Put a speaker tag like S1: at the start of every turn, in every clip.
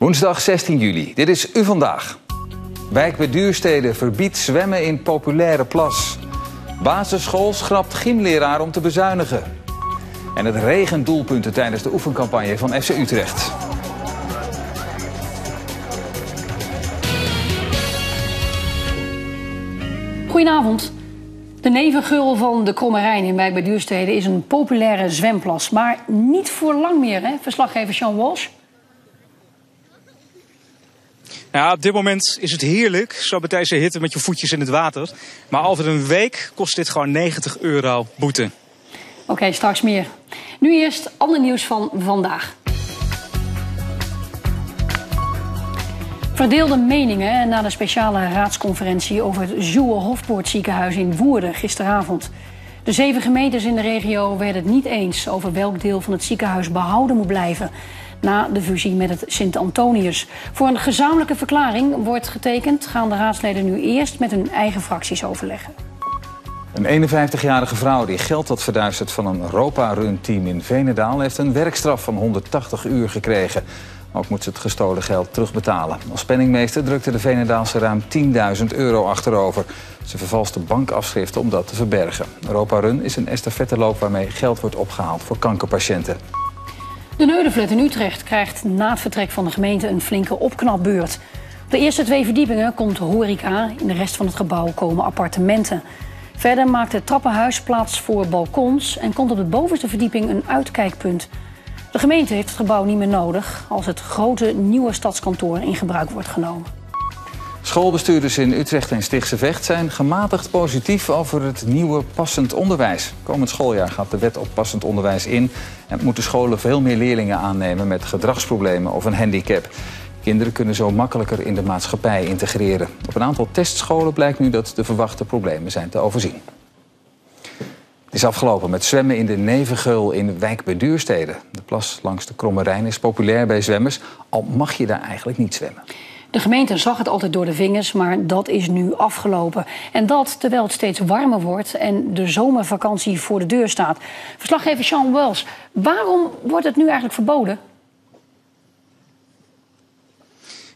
S1: Woensdag 16 juli. Dit is U Vandaag. Wijk bij Duurstede verbiedt zwemmen in populaire plas. Basisschool schrapt gymleraar om te bezuinigen. En het regendoelpunten tijdens de oefencampagne van FC Utrecht.
S2: Goedenavond. De nevengeul van de Kromme Rijn in Wijk bij Duurstede is een populaire zwemplas. Maar niet voor lang meer, hè? verslaggever Sean Walsh.
S3: Ja, op dit moment is het heerlijk, zo bij deze hitte met je voetjes in het water. Maar over een week kost dit gewoon 90 euro boete.
S2: Oké, straks meer. Nu eerst ander nieuws van vandaag. Verdeelde meningen na de speciale raadsconferentie over het Zoe Hofpoort ziekenhuis in Woerden gisteravond. De zeven gemeentes in de regio werden het niet eens over welk deel van het ziekenhuis behouden moet blijven na de fusie met het Sint-Antonius. Voor een gezamenlijke verklaring wordt getekend, gaan de raadsleden nu eerst met hun eigen fracties overleggen.
S1: Een 51-jarige vrouw die geld had verduisterd van een Europa-run-team in Venendaal... heeft een werkstraf van 180 uur gekregen. Ook moet ze het gestolen geld terugbetalen. Als penningmeester drukte de Venendaalse ruim 10.000 euro achterover. Ze vervalste bankafschriften om dat te verbergen. Europa Run is een estafetteloop waarmee geld wordt opgehaald voor kankerpatiënten.
S2: De Neudenflat in Utrecht krijgt na het vertrek van de gemeente een flinke opknapbeurt. Op de eerste twee verdiepingen komt horeca, in de rest van het gebouw komen appartementen. Verder maakt het trappenhuis plaats voor balkons en komt op de bovenste verdieping een uitkijkpunt. De gemeente heeft het gebouw niet meer nodig als het grote nieuwe stadskantoor in gebruik wordt genomen.
S1: Schoolbestuurders in Utrecht en Stichtse Vecht zijn gematigd positief over het nieuwe passend onderwijs. Komend schooljaar gaat de wet op passend onderwijs in en moeten scholen veel meer leerlingen aannemen met gedragsproblemen of een handicap. Kinderen kunnen zo makkelijker in de maatschappij integreren. Op een aantal testscholen blijkt nu dat de verwachte problemen zijn te overzien. Het is afgelopen met zwemmen in de Nevengeul in Wijk bij Duurstede. De plas langs de Kromme Rijn is populair bij zwemmers, al mag je daar eigenlijk niet zwemmen.
S2: De gemeente zag het altijd door de vingers, maar dat is nu afgelopen. En dat terwijl het steeds warmer wordt en de zomervakantie voor de deur staat. Verslaggever Sean Wells, waarom wordt het nu eigenlijk verboden?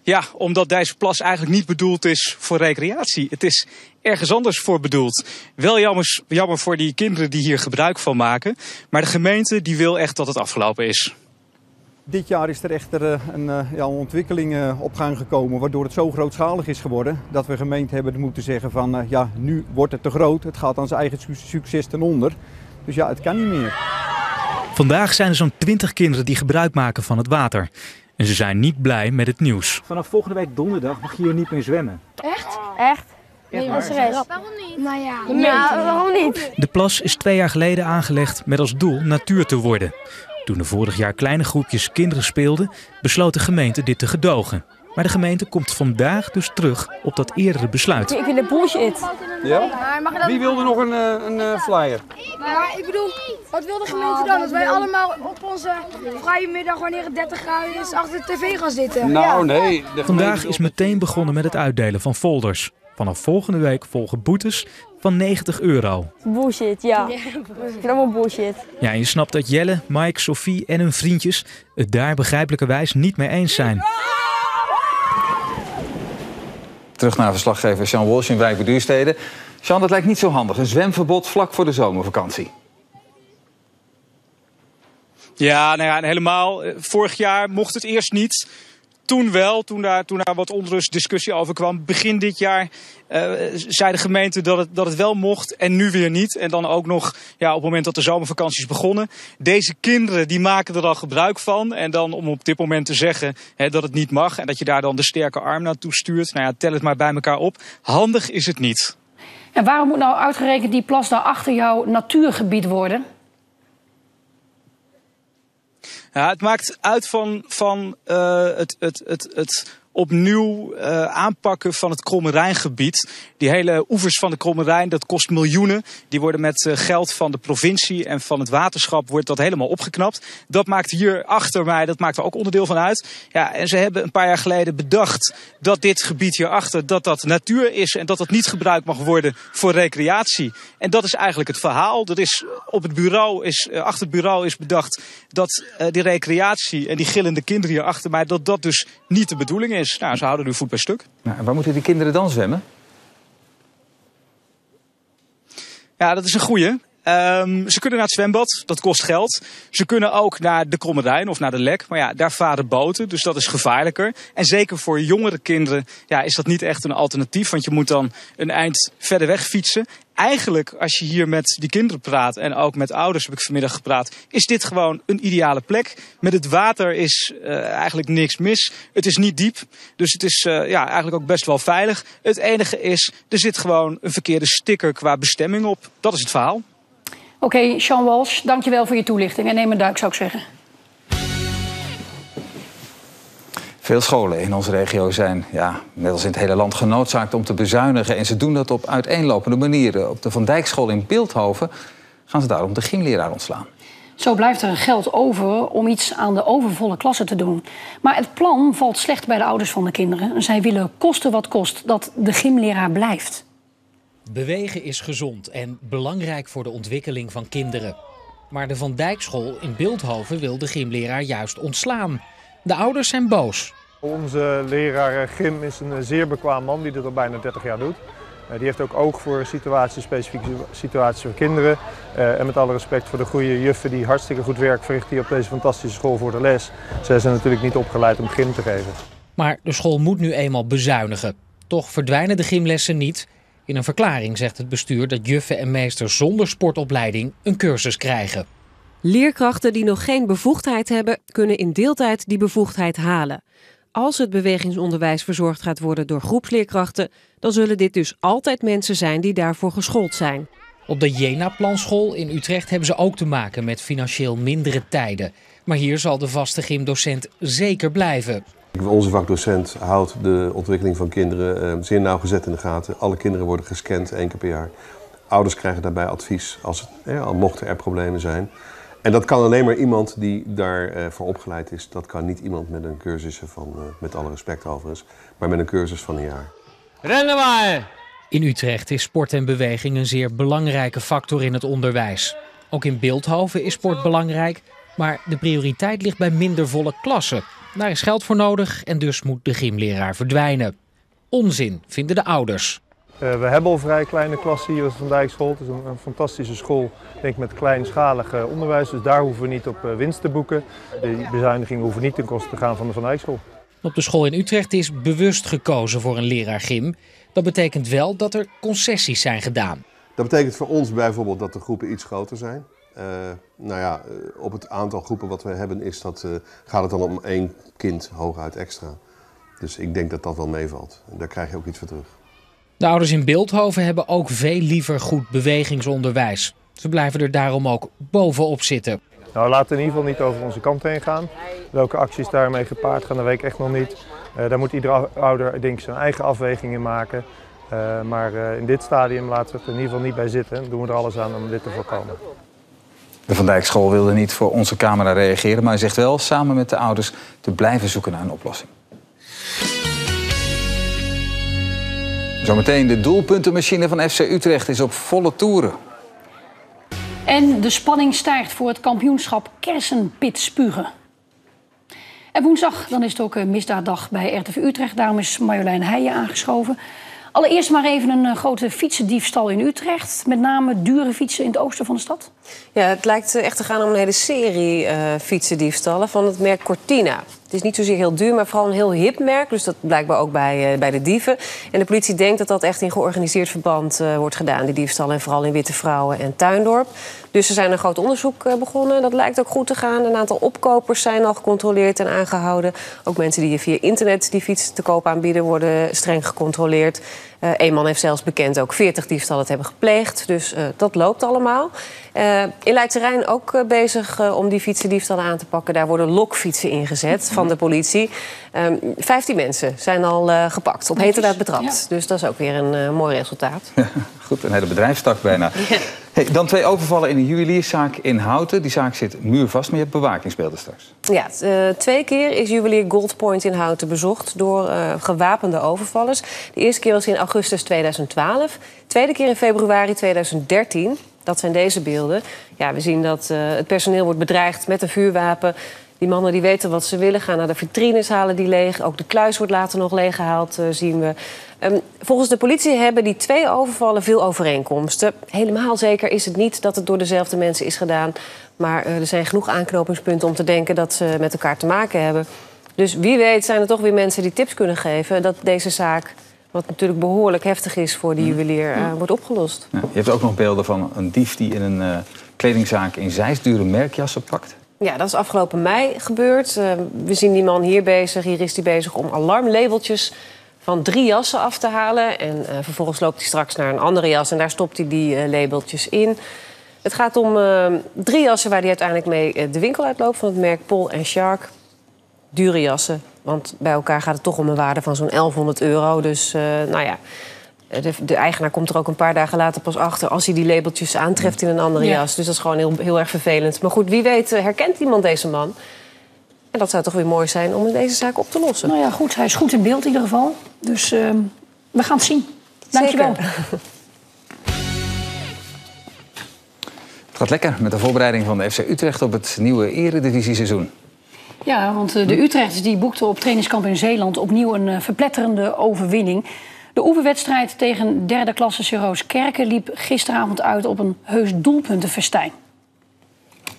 S3: Ja, omdat deze plas eigenlijk niet bedoeld is voor recreatie. Het is ergens anders voor bedoeld. Wel jammer, jammer voor die kinderen die hier gebruik van maken. Maar de gemeente die wil echt dat het afgelopen is.
S4: Dit jaar is er echter eh, een, eh, ja, een ontwikkeling eh, op gang gekomen waardoor het zo grootschalig is geworden dat we gemeente hebben moeten zeggen van ja, nu wordt het te groot, het gaat aan zijn eigen succes ten onder. Dus ja, het kan niet meer.
S5: Vandaag zijn er zo'n 20 kinderen die gebruik maken van het water. En ze zijn niet blij met het nieuws.
S6: Vanaf volgende week donderdag mag je hier niet meer zwemmen.
S7: Echt? Echt?
S8: Nee,
S7: dat is
S8: Waarom niet?
S7: Nou ja, ja waarom niet?
S5: De plas is twee jaar geleden aangelegd met als doel natuur te worden. Toen er vorig jaar kleine groepjes kinderen speelden, besloot de gemeente dit te gedogen. Maar de gemeente komt vandaag dus terug op dat eerdere besluit.
S7: Ik vind het bullshit.
S4: Ja? Wie wilde nog een, een flyer?
S8: Maar ik bedoel, wat wil de gemeente dan? Dat wij allemaal op onze vrije middag, wanneer het 30 graden is, achter de tv gaan zitten?
S4: Nou, nee.
S5: Vandaag is meteen begonnen met het uitdelen van folders. Vanaf volgende week volgen boetes van 90 euro.
S7: Bullshit, ja. Allemaal bullshit.
S5: Ja, en je snapt dat Jelle, Mike, Sophie en hun vriendjes het daar begrijpelijkerwijs niet mee eens zijn.
S1: Terug naar verslaggever Sean Walsh in Wijk bij Duurstede. Sean, dat lijkt niet zo handig. Een zwemverbod vlak voor de zomervakantie.
S3: Ja, nou ja, en helemaal. Vorig jaar mocht het eerst niet. Toen wel, toen daar, toen daar wat onrust discussie over kwam. Begin dit jaar uh, zei de gemeente dat het, dat het wel mocht en nu weer niet. En dan ook nog ja, op het moment dat de zomervakanties begonnen. Deze kinderen die maken er al gebruik van. En dan om op dit moment te zeggen hè, dat het niet mag. En dat je daar dan de sterke arm naartoe stuurt. Nou ja, tel het maar bij elkaar op. Handig is het niet.
S2: En waarom moet nou uitgerekend die plas daar achter jouw natuurgebied worden?
S3: Ja, het maakt uit van, van uh, het, het, het, het opnieuw uh, aanpakken van het Kromme Rijngebied. Die hele oevers van de Kromme Rijn, dat kost miljoenen. Die worden met uh, geld van de provincie en van het waterschap wordt dat helemaal opgeknapt. Dat maakt hier achter mij, dat maakt er ook onderdeel van uit. Ja, en ze hebben een paar jaar geleden bedacht dat dit gebied hierachter, dat dat natuur is en dat dat niet gebruikt mag worden voor recreatie. En dat is eigenlijk het verhaal. Dat is op het bureau is, uh, achter het bureau is bedacht dat die recreatie en die gillende kinderen hier achter mij, dat dat dus niet de bedoeling is. Nou, ze houden nu voet bij stuk.
S1: Nou, waar moeten die kinderen dan zwemmen?
S3: Ja, dat is een goeie. Um, ze kunnen naar het zwembad, dat kost geld. Ze kunnen ook naar de Kromme Rijn of naar de Lek. Maar ja, daar varen boten, dus dat is gevaarlijker. En zeker voor jongere kinderen ja, is dat niet echt een alternatief. Want je moet dan een eind verder weg fietsen. Eigenlijk, als je hier met die kinderen praat en ook met ouders heb ik vanmiddag gepraat, is dit gewoon een ideale plek. Met het water is uh, eigenlijk niks mis. Het is niet diep, dus het is uh, ja, eigenlijk ook best wel veilig. Het enige is, er zit gewoon een verkeerde sticker qua bestemming op. Dat is het verhaal.
S2: Oké, okay, Sean Walsh, dankjewel voor je toelichting. En neem een duik, zou ik zeggen.
S1: Veel scholen in onze regio zijn, ja, net als in het hele land, genoodzaakt om te bezuinigen. En ze doen dat op uiteenlopende manieren. Op de Van Dijkschool in Beeldhoven gaan ze daarom de gymleraar ontslaan.
S2: Zo blijft er geld over om iets aan de overvolle klassen te doen. Maar het plan valt slecht bij de ouders van de kinderen. Zij willen kosten wat kost dat de gymleraar blijft.
S9: Bewegen is gezond en belangrijk voor de ontwikkeling van kinderen. Maar de Van Dijkschool in Beeldhoven wil de gymleraar juist ontslaan. De ouders zijn boos.
S10: Onze leraar gym is een zeer bekwaam man die dit al bijna 30 jaar doet. Die heeft ook oog voor situaties, specifieke situaties voor kinderen. En met alle respect voor de goede juffen die hartstikke goed werk verricht hier op deze fantastische school voor de les. Zij zijn natuurlijk niet opgeleid om gym te geven.
S9: Maar de school moet nu eenmaal bezuinigen. Toch verdwijnen de gymlessen niet. In een verklaring zegt het bestuur dat juffen en meesters zonder sportopleiding een cursus krijgen.
S11: Leerkrachten die nog geen bevoegdheid hebben, kunnen in deeltijd die bevoegdheid halen. Als het bewegingsonderwijs verzorgd gaat worden door groepsleerkrachten, dan zullen dit dus altijd mensen zijn die daarvoor geschoold zijn.
S9: Op de Jena-planschool in Utrecht hebben ze ook te maken met financieel mindere tijden. Maar hier zal de vaste gymdocent zeker blijven.
S12: Onze vakdocent houdt de ontwikkeling van kinderen uh, zeer nauwgezet in de gaten. Alle kinderen worden gescand één keer per jaar. Ouders krijgen daarbij advies als het, ja, al mochten er problemen zijn. En dat kan alleen maar iemand die daarvoor uh, voor opgeleid is. Dat kan niet iemand met een cursus van, uh, met alle respect overigens, maar met een cursus van een jaar.
S9: Rennen maar! In Utrecht is sport en beweging een zeer belangrijke factor in het onderwijs. Ook in Beeldhoven is sport belangrijk, maar de prioriteit ligt bij minder volle klassen. Daar is geld voor nodig en dus moet de gymleraar verdwijnen. Onzin, vinden de ouders.
S10: Uh, we hebben al vrij kleine klassen hier op Van Dijkschool. Het is een, een, fantastische school denk met kleinschalig uh, onderwijs. Dus daar hoeven we niet op uh, winst te boeken. De bezuinigingen hoeven niet ten koste te gaan van de Van Dijkschool.
S9: Op de school in Utrecht is bewust gekozen voor een leraar gym. Dat betekent wel dat er concessies zijn gedaan.
S12: Dat betekent voor ons bijvoorbeeld dat de groepen iets groter zijn. Uh, nou ja, op het aantal groepen wat we hebben is dat, uh, gaat het dan om één kind hooguit extra. Dus ik denk dat dat wel meevalt. En daar krijg je ook iets voor terug.
S9: De ouders in Beeldhoven hebben ook veel liever goed bewegingsonderwijs. Ze blijven er daarom ook bovenop zitten.
S10: Nou, laten we in ieder geval niet over onze kant heen gaan. Welke acties daarmee gepaard gaan, dat weet ik echt nog niet. Uh, daar moet iedere ouder denk ik zijn eigen afwegingen maken. Uh, maar uh, in dit stadium laten we het er in ieder geval niet bij zitten. Dan doen we er alles aan om dit te voorkomen.
S1: De Van Dijkschool wilde niet voor onze camera reageren, maar hij zegt wel samen met de ouders te blijven zoeken naar een oplossing. Zometeen de doelpuntenmachine van FC Utrecht is op volle toeren.
S2: En de spanning stijgt voor het kampioenschap Kersenpit Spugen. En woensdag dan is het ook een misdaaddag bij RTV Utrecht. Daarom is Marjolein Heijen aangeschoven. Allereerst maar even een grote fietsendiefstal in Utrecht. Met name dure fietsen in het oosten van de stad.
S13: Ja, het lijkt echt te gaan om een hele serie uh, fietsendiefstallen van het merk Cortina. Het is niet zozeer heel duur, maar vooral een heel hip merk. Dus dat blijkbaar ook bij, uh, bij de dieven. En de politie denkt dat dat echt in georganiseerd verband uh, wordt gedaan. Die diefstallen en vooral in Witte Vrouwen en Tuindorp. Dus er zijn een groot onderzoek uh, begonnen. Dat lijkt ook goed te gaan. Een aantal opkopers zijn al gecontroleerd en aangehouden. Ook mensen die via internet die fiets te koop aanbieden... worden streng gecontroleerd. Een man heeft zelfs bekend ook 40 diefstallen te hebben gepleegd. Dus dat loopt allemaal. Uh, in Leidse Rijn ook bezig om die fietsendiefstallen aan te pakken. Daar worden lokfietsen ingezet. van de politie. Ehm 15 mensen zijn al eh, gepakt, op heterdaad betrapt. Dus dat is ook weer een eh, mooi resultaat.
S1: Goed, een hele bedrijfstak bijna. Hey, dan twee overvallen in een juwelierszaak in Houten. Die zaak zit muurvast, maar je hebt bewakingsbeelden straks.
S13: Ja, eh, twee keer is juwelier Goldpoint in Houten bezocht door eh, gewapende overvallers. De eerste keer was in augustus 2012. Tweede keer in februari 2013. Dat zijn deze beelden. Ja, we zien dat eh, het personeel wordt bedreigd met een vuurwapen. Die mannen die weten wat ze willen, gaan naar de vitrines, halen die leeg. Ook de kluis wordt later nog leeggehaald, eh, zien we. Ehm, volgens de politie hebben die twee overvallen veel overeenkomsten. Helemaal zeker is het niet dat het door dezelfde mensen is gedaan. Maar eh, er zijn genoeg aanknopingspunten om te denken dat ze met elkaar te maken hebben. Dus wie weet zijn er toch weer mensen die tips kunnen geven dat deze zaak, wat natuurlijk behoorlijk heftig is voor die juwelier, eh, wordt opgelost.
S1: Ja, je hebt ook nog beelden van een dief die in een eh, kledingzaak in Zeist dure merkjassen pakt.
S13: Ja, dat is afgelopen mei gebeurd. Eh, we zien die man hier bezig. Hier is hij bezig om alarmlabeltjes van drie jassen af te halen. En vervolgens loopt hij straks naar een andere jas en daar stopt hij die labeltjes in. Het gaat om drie jassen waar hij uiteindelijk mee de winkel uitloopt van het merk Pol en Shark. Dure jassen, want bij elkaar gaat het toch om een waarde van zo'n 1100 euro. Dus eh, nou ja, de, de eigenaar komt er ook een paar dagen later pas achter... als hij die labeltjes aantreft in een andere
S2: Ja.
S13: jas. Dus dat is gewoon heel, heel erg vervelend. Maar goed, wie weet eh, herkent iemand deze man. En dat zou toch weer mooi zijn om deze zaak op te lossen.
S2: Nou ja, goed. Hij is goed in beeld in ieder geval. Dus ehm, we gaan het zien. Dankjewel.
S1: Het gaat lekker met de voorbereiding van de FC Utrecht op het nieuwe eredivisie-seizoen.
S2: Ja, want eh, de Utrechters die boekten op trainingskamp in Zeeland opnieuw een eh, verpletterende overwinning. De oefenwedstrijd tegen derde klasse Siroos Kerken liep gisteravond uit op een heus doelpuntenfestijn.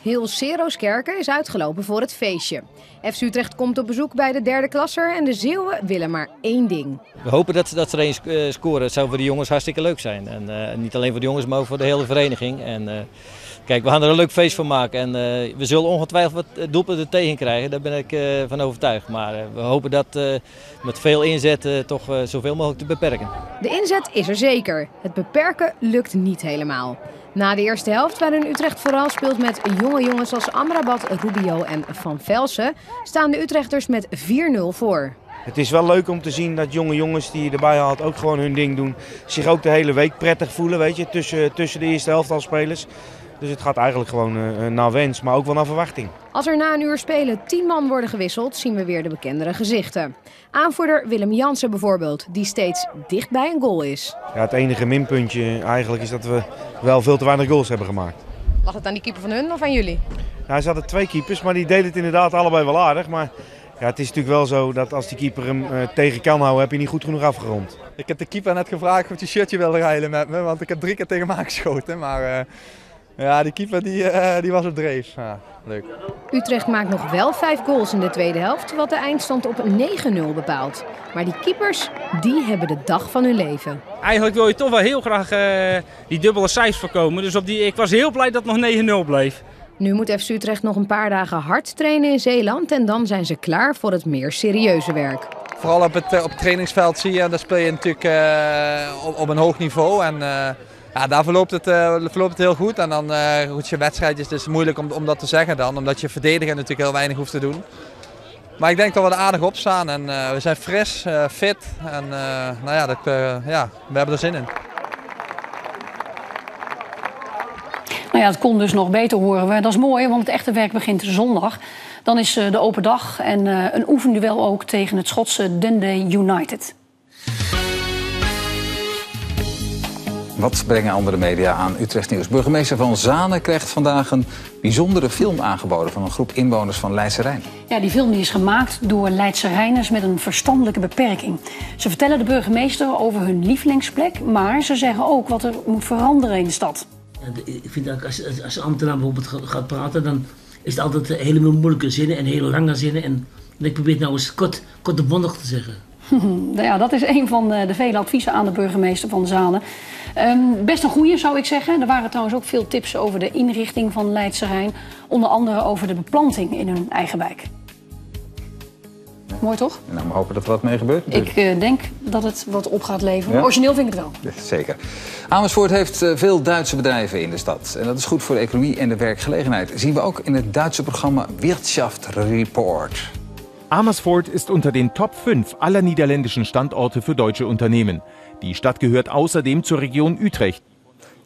S14: Heel Seroskerken is uitgelopen voor het feestje. FC Utrecht komt op bezoek bij de derde klasser en de Zeeuwen willen maar één ding.
S15: We hopen dat, dat ze er eens scoren. Het zou voor de jongens hartstikke leuk zijn. En eh, niet alleen voor de jongens, maar ook voor de hele vereniging. En eh, kijk, we gaan er een leuk feest van maken. En eh, we zullen ongetwijfeld wat eh, doelpunten tegen krijgen. Daar ben ik eh, van overtuigd. Maar eh, we hopen dat eh, met veel inzet eh, toch zoveel mogelijk te beperken.
S14: De inzet is er zeker. Het beperken lukt niet helemaal. Na de eerste helft, waarin Utrecht vooral speelt met jonge jongens als Amrabat, Rubio en Van Velsen, staan de Utrechters met 4-0 voor.
S16: Het is wel leuk om te zien dat jonge jongens die je erbij haalt ook gewoon hun ding doen. Zich ook de hele week prettig voelen, weet je, tussen, tussen de eerste helft al spelers. Dus het gaat eigenlijk gewoon eh, naar wens, maar ook wel naar verwachting.
S14: Als er na een uur spelen 10 man worden gewisseld, zien we weer de bekendere gezichten. Aanvoerder Willem Jansen bijvoorbeeld, die steeds dicht bij een goal is.
S16: Ja, het enige minpuntje eigenlijk is dat we wel veel te weinig goals hebben gemaakt.
S14: Lag het aan die keeper van hun of aan jullie?
S16: Ja, ze hadden twee keepers, maar die deden het inderdaad allebei wel aardig. Maar ja, het is natuurlijk wel zo dat als die keeper hem eh, tegen kan houden, heb je niet goed genoeg afgerond.
S17: Ik heb de keeper net gevraagd of hij shirtje wilde rijden met me, want ik heb drie keer tegen hem aangeschoten. Maar eh, ja, die keeper die, eh, die was op dreef. Ja, leuk.
S14: Utrecht maakt nog wel vijf goals in de tweede helft, wat de eindstand op 9-0 bepaalt. Maar die keepers, die hebben de dag van hun leven.
S18: Eigenlijk wil je toch wel heel graag eh, die dubbele cijfers voorkomen. Dus op die, ik was heel blij dat het nog 9-0 bleef.
S14: Nu moet FC Utrecht nog een paar dagen hard trainen in Zeeland en dan zijn ze klaar voor het meer serieuze werk.
S17: Vooral op het, eh, op het trainingsveld zie je, daar speel je natuurlijk eh, op, op een hoog niveau. En eh, ja, daar verloopt het, eh, verloopt het heel goed. En dan eh goed, je wedstrijd is dus moeilijk om, om dat te zeggen dan, omdat je verdediger natuurlijk heel weinig hoeft te doen. Maar ik denk dat we er aardig op staan en eh, we zijn fris, eh, fit en eh, nou ja, dat, eh, ja, we hebben er zin in.
S2: Nou ja, het kon dus nog beter horen. Dat is mooi, want het echte werk begint zondag. Dan is eh, de open dag en eh, een oefenduel ook tegen het Schotse Dundee United.
S1: Wat brengen andere media aan Utrecht Nieuws? Burgemeester Van Zanen krijgt vandaag een bijzondere film aangeboden... van een groep inwoners van Leidse Rijn.
S2: Ja, die film die is gemaakt door Leidse Reiners met een verstandelijke beperking. Ze vertellen de burgemeester over hun lievelingsplek... maar ze zeggen ook wat er moet veranderen in de stad.
S19: Ik vind dat als, als, ambtenaar bijvoorbeeld gaat- praten, dan is het altijd eh, hele moeilijke zinnen en hele lange zinnen. En, en ik probeer het nou eens kort, kort en bondig te zeggen.
S2: nou ja, dat is een van de, de vele adviezen aan de burgemeester van Zanen. Ehm, best een goede, zou ik zeggen. Er waren trouwens ook veel tips over de inrichting van Leidse Rijn. Onder andere over de beplanting in hun eigen wijk. Mooi toch?
S1: Nou, we hopen dat er wat mee gebeurt.
S2: Ik eh, denk dat het wat op gaat leveren.
S1: Ja?
S2: Origineel vind ik het wel.
S1: Zeker. Amersfoort heeft eh, veel Duitse bedrijven in de stad. En dat is goed voor de economie en de werkgelegenheid. Zien we ook in het Duitse programma Wirtschaft Report.
S20: Amersfoort ist unter den Top 5 aller niederländischen Standorte für deutsche Unternehmen. Die Stadt gehört außerdem zur Region Utrecht.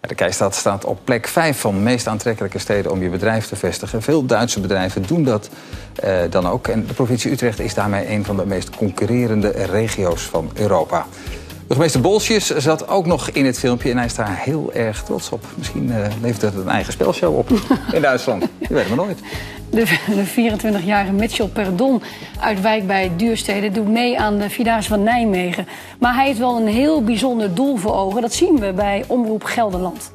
S1: De Keistad staat op plek 5 van de meest aantrekkelijke steden om je bedrijf te vestigen. Veel Duitse bedrijven doen dat eh, dan ook. En de provincie Utrecht is daarmee een van de meest concurrerende regio's van Europa. Burgemeester Bolsjes zat ook nog in het filmpje en hij is daar heel erg trots op. Misschien eh, levert het een eigen spelshow op in Duitsland. Je weet het maar nooit.
S2: De, de 24-jarige Mitchell Perdon uit Wijk bij Duurstede doet mee aan de Vierdaagse van Nijmegen. Maar hij heeft wel een heel bijzonder doel voor ogen. Dat zien we bij Omroep Gelderland.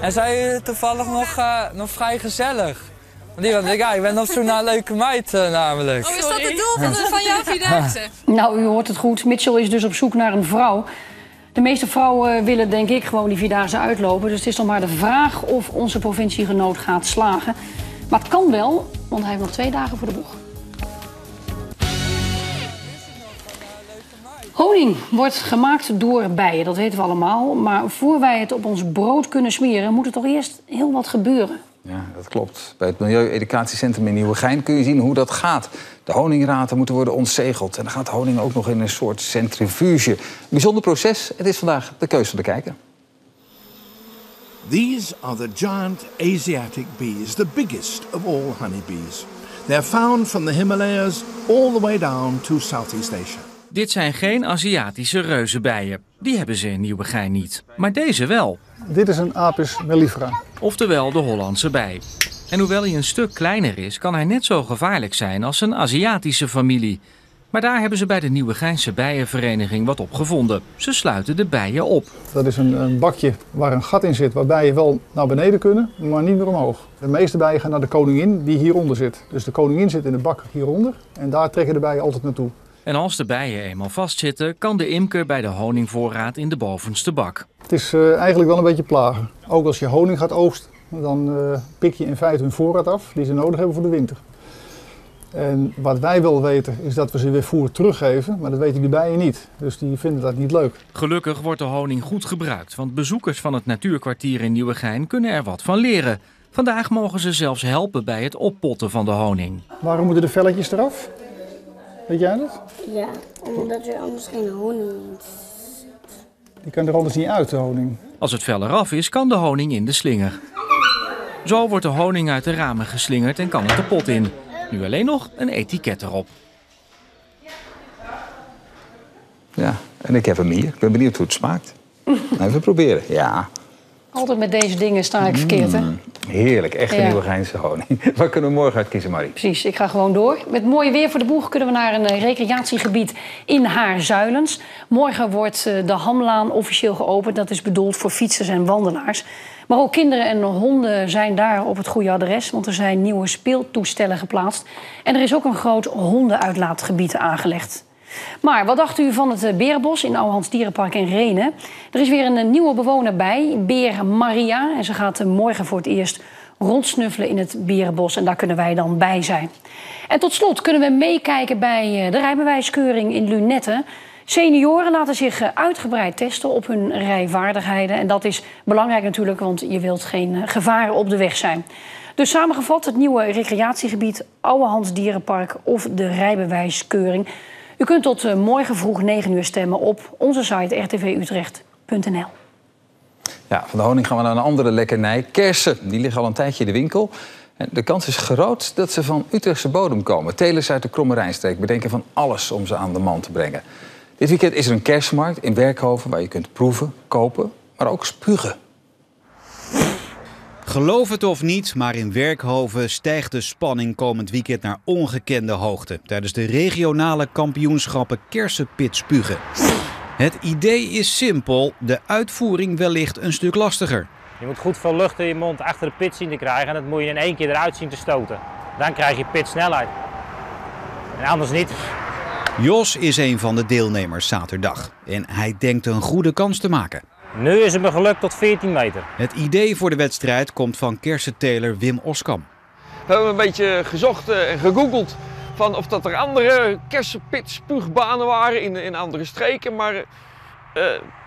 S21: En zij toevallig nog, uh, nog vrij gezellig. Want die, want, ja, ik ben op zoek naar een leuke meid uh, namelijk.
S22: Oh, is dat het doel van, van jouw Vierdaagse?
S2: nou, u hoort het goed. Mitchell is dus op zoek naar een vrouw. De meeste vrouwen willen denk ik gewoon die Vierdaagse uitlopen. Dus het is nog maar de vraag of onze provinciegenoot gaat slagen. Maar het kan wel, want hij heeft nog twee dagen voor de boeg. Honing wordt gemaakt door bijen, dat weten we allemaal. Maar voor wij het op ons brood kunnen smeren, moet er toch eerst heel wat gebeuren.
S1: Ja, dat klopt. Bij het Milieu-educatiecentrum in Nieuwegein kun je zien hoe dat gaat. De honingraten moeten worden ontzegeld. En dan gaat honing ook nog in een soort centrifuge. Een bijzonder proces. Het is vandaag de keuze van de kijker.
S23: These are the giant Asiatic bees, the biggest of all honeybees. They're found from the Himalayas all the way down to Southeast Asia.
S24: Dit zijn geen Aziatische reuzenbijen. Die hebben ze in Nieuwegein niet. Maar deze wel.
S25: Dit is een Apis mellifera.
S24: Oftewel de Hollandse bij. En hoewel hij een stuk kleiner is, kan hij net zo gevaarlijk zijn als een Aziatische familie. Maar daar hebben ze bij de Nieuwegeinse Bijenvereniging wat op gevonden. Ze sluiten de bijen op.
S25: Dat is een, een, bakje waar een gat in zit, waar bijen wel naar beneden kunnen, maar niet meer omhoog. De meeste bijen gaan naar de koningin die hieronder zit. Dus de koningin zit in de bak hieronder en daar trekken de bijen altijd naartoe.
S24: En als de bijen eenmaal vastzitten, kan de imker bij de honingvoorraad in de bovenste bak.
S25: Het is uh, eigenlijk wel een beetje plagen. Ook als je honing gaat oogsten, dan uh, pik je in feite hun voorraad af die ze nodig hebben voor de winter. En wat wij wel weten is dat we ze weer voer teruggeven, maar dat weten die bijen niet. Dus die vinden dat niet leuk.
S24: Gelukkig wordt de honing goed gebruikt, want bezoekers van het natuurkwartier in Nieuwegein kunnen er wat van leren. Vandaag mogen ze zelfs helpen bij het oppotten van de honing.
S25: Waarom moeten de velletjes eraf? Weet jij dat?
S26: Ja, omdat er anders geen honing
S25: Die kan er anders niet uit, de honing.
S24: Als het vel eraf is, kan de honing in de slinger. Zo wordt de honing uit de ramen geslingerd en kan het de pot in. Nu alleen nog een etiket erop.
S1: Ja, en ik heb hem hier. Ik ben benieuwd hoe het smaakt. Even proberen, ja.
S2: Altijd met deze dingen sta ik verkeerd, hè?
S1: Heerlijk, echt een
S2: Ja.
S1: nieuwe Geinse honing. Waar kunnen we morgen uit kiezen, Marie?
S2: Precies, ik ga gewoon door. Met mooi weer voor de boeg kunnen we naar een eh, recreatiegebied in Haarzuilens. Morgen wordt eh, de Hamlaan officieel geopend. Dat is bedoeld voor fietsers en wandelaars. Maar ook kinderen en honden zijn daar op het goede adres. Want er zijn nieuwe speeltoestellen geplaatst. En er is ook een groot hondenuitlaatgebied aangelegd. Maar wat dacht u van het eh, Berenbos in Ouwehans Dierenpark in Renen? Er is weer een eh, nieuwe bewoner bij, beer Maria. En ze gaat eh, morgen voor het eerst rondsnuffelen in het Berenbos. En daar kunnen wij dan bij zijn. En tot slot kunnen we meekijken bij de rijbewijskeuring in Lunetten. Senioren laten zich uitgebreid testen op hun rijvaardigheden. En dat is belangrijk natuurlijk, want je wilt geen gevaren op de weg zijn. Dus samengevat het nieuwe recreatiegebied Ouwehans Dierenpark of de rijbewijskeuring. U kunt tot eh, morgen vroeg 9 uur stemmen op onze site rtvutrecht.nl.
S1: Ja, van de honing gaan we naar een andere lekkernij. Kersen, die liggen al een tijdje in de winkel. En de kans is groot dat ze van Utrechtse bodem komen. Telers uit de Kromme Rijnstreek bedenken van alles om ze aan de man te brengen. Dit weekend is er een kersenmarkt in Werkhoven... waar je kunt proeven, kopen, maar ook spugen.
S27: Geloof het of niet, maar in Werkhoven stijgt de spanning komend weekend naar ongekende hoogte tijdens de regionale kampioenschappen Kersenpit Spugen. Het idee is simpel, de uitvoering wellicht een stuk lastiger.
S28: Je moet goed veel lucht in je mond achter de pit zien te krijgen en dat moet je in één keer eruit zien te stoten. Dan krijg je pitsnelheid. En anders niet.
S27: Jos is een van de deelnemers zaterdag en hij denkt een goede kans te maken.
S28: Nu is het me gelukt tot 14 meter.
S27: Het idee voor de wedstrijd komt van kersenteler Wim Oskam.
S29: We hebben een beetje gezocht eh, en gegoogeld van of dat er andere kersenpit spuugbanen waren in, in andere streken. Maar eh,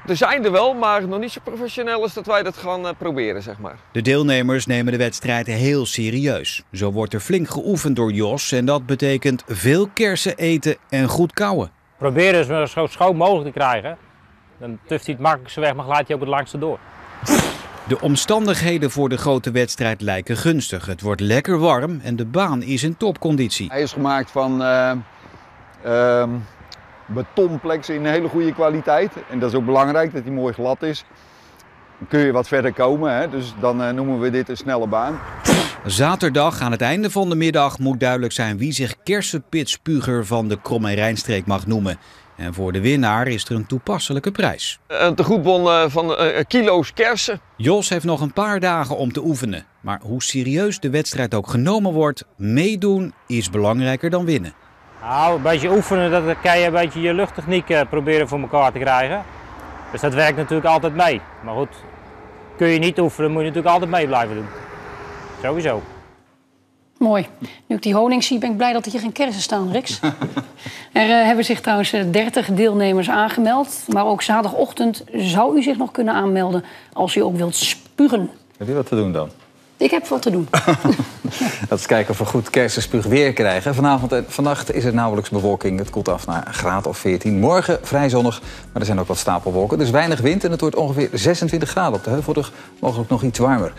S29: er zijn er wel, maar nog niet zo professioneel als dat wij dat gaan eh, proberen, zeg maar.
S27: De deelnemers nemen de wedstrijd heel serieus. Zo wordt er flink geoefend door Jos en dat betekent veel kersen eten en goed kauwen.
S28: Proberen ze zo schoon mogelijk te krijgen. Dan tuft hij het makkelijkste weg, maar laat hij ook het langste door.
S27: De omstandigheden voor de grote wedstrijd lijken gunstig. Het wordt lekker warm en de baan is in topconditie.
S30: Hij is gemaakt van eh, ehm, betonplex in hele goede kwaliteit. En dat is ook belangrijk dat hij mooi glad is. Dan kun je wat verder komen, hè? dus dan eh, noemen we dit een snelle baan.
S27: Zaterdag aan het einde van de middag moet duidelijk zijn wie zich kersenpitspuger van de Krom en Rijnstreek mag noemen. En voor de winnaar is er een toepasselijke prijs.
S29: Een tegoedbon eh, van eh, kilo's kersen.
S27: Jos heeft nog een paar dagen om te oefenen. Maar hoe serieus de wedstrijd ook genomen wordt, meedoen is belangrijker dan winnen.
S28: Nou, een beetje oefenen, dat kan je een beetje je luchttechniek eh, proberen voor elkaar te krijgen. Dus dat werkt natuurlijk altijd mee. Maar goed, kun je niet oefenen, moet je natuurlijk altijd mee blijven doen. Sowieso.
S2: Mooi. Nu ik die honing zie, ben ik blij dat hier geen kersen staan, Rix. er uh, hebben zich trouwens 30 deelnemers aangemeld. Maar ook zaterdagochtend zou u zich nog kunnen aanmelden als u ook wilt spugen.
S1: Heb je wat te doen dan?
S2: Ik heb wat te doen.
S1: Dat is kijken of we goed kersenspuug weer krijgen. Vanavond en vannacht is er nauwelijks bewolking. Het koelt af naar een graad of 14. Morgen vrij zonnig, maar er zijn ook wat stapelwolken. Dus weinig wind en het wordt ongeveer 26 graden. Op de Heuvelrug mogelijk nog iets warmer.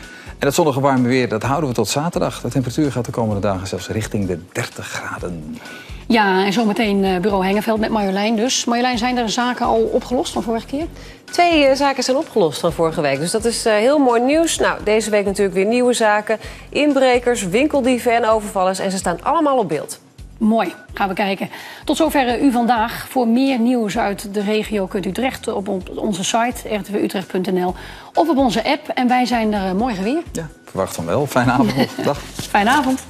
S1: En dat zonnige warme weer, dat houden we tot zaterdag. De temperatuur gaat de komende dagen zelfs richting de 30 graden.
S2: Ja, en zometeen uh, bureau Hengeveld met Marjolein dus. Marjolein, zijn er zaken al opgelost van vorige keer?
S13: Twee uh, zaken zijn opgelost van vorige week. Dus dat is uh, heel mooi nieuws. Nou, deze week natuurlijk weer nieuwe zaken. Inbrekers, winkeldieven en overvallers. En ze staan allemaal op beeld.
S2: Mooi, gaan we kijken. Tot zover u vandaag. Voor meer nieuws uit de regio kunt u terecht op onze site rtvutrecht.nl of op onze app. En wij zijn er morgen weer.
S1: Ja, verwacht van wel. Fijne avond. Dag.
S2: Fijne avond.